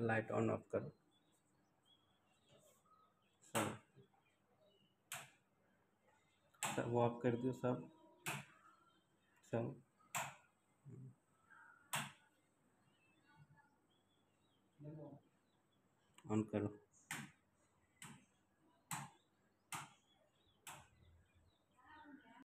Light on of करो। हाँ। सब वो ऑफ़ कर दो सब। सब। ऑन करो।